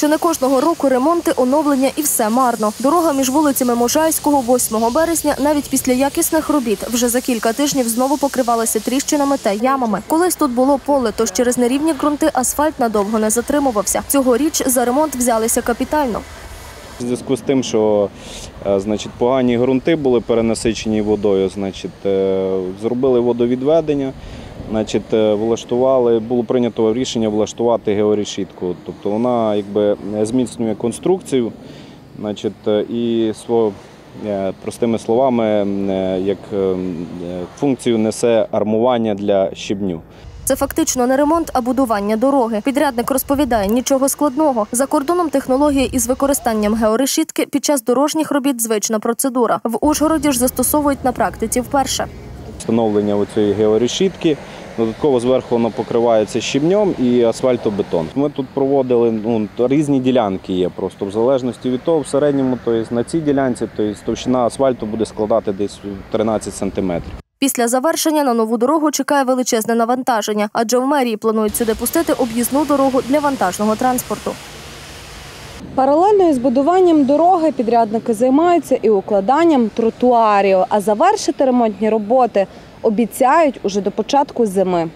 Чи не кожного року ремонти, оновлення і все марно. Дорога між вулицями Можайського 8 березня, навіть після якісних робіт, вже за кілька тижнів знову покривалася тріщинами та ямами. Колись тут було поле, тож через нерівні ґрунти асфальт надовго не затримувався. Цьогоріч за ремонт взялися капітально. В зв'язку з тим, що е, значить, погані ґрунти були перенасичені водою, значить, е, зробили водовідведення, значить, е, влаштували, було прийнято рішення влаштувати георішітку. Тобто вона якби зміцнює конструкцію, значить, е, і е, простими словами, е, як е, е, функцію несе армування для щебню. Це фактично не ремонт, а будування дороги. Підрядник розповідає, нічого складного. За кордоном технологія із використанням георешітки під час дорожніх робіт звична процедура. В Ужгороді ж застосовують на практиці вперше. встановлення цієї георешітки. Додатково зверху воно покривається щебнем і асфальтобетон. Ми тут проводили ну, різні ділянки є просто в залежності від того, в середньому тобто, на цій ділянці тобто, товщина асфальту буде складати десь 13 сантиметрів. Після завершення на нову дорогу чекає величезне навантаження, адже в мерії планують сюди пустити об'їзну дорогу для вантажного транспорту. Паралельно із будуванням дороги підрядники займаються і укладанням тротуарів, а завершити ремонтні роботи обіцяють уже до початку зими.